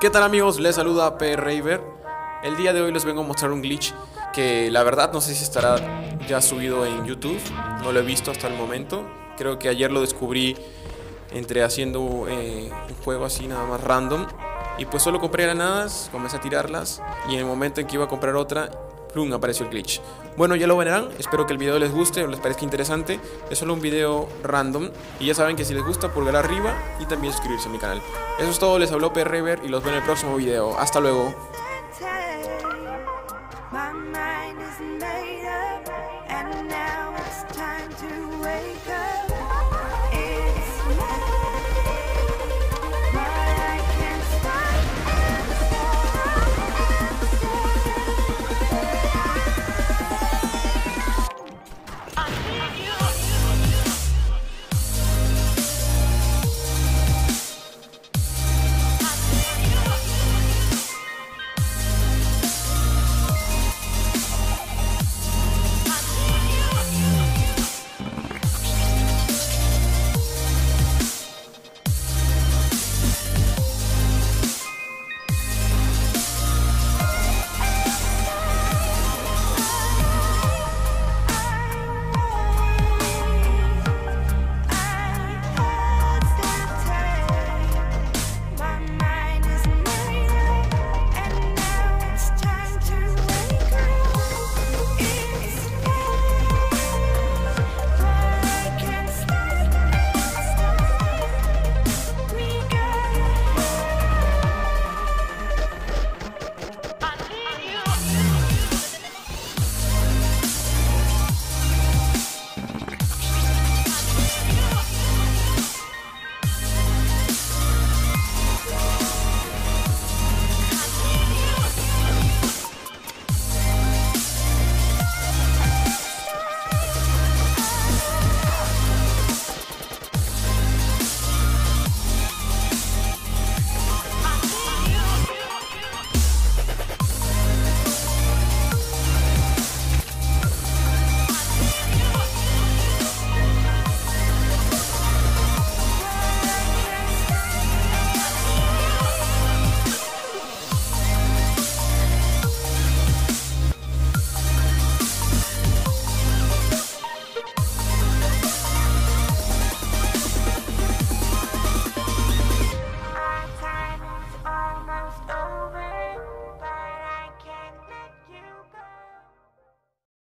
¿Qué tal amigos? Les saluda P. Raver. El día de hoy les vengo a mostrar un glitch que la verdad no sé si estará ya subido en YouTube. No lo he visto hasta el momento. Creo que ayer lo descubrí entre haciendo eh, un juego así nada más random. Y pues solo compré granadas, comencé a tirarlas y en el momento en que iba a comprar otra plum, apareció el glitch. Bueno, ya lo verán, espero que el video les guste o les parezca interesante. Es solo un video random y ya saben que si les gusta pulgar arriba y también suscribirse a mi canal. Eso es todo, les habló PRRiver y los veo en el próximo video. Hasta luego.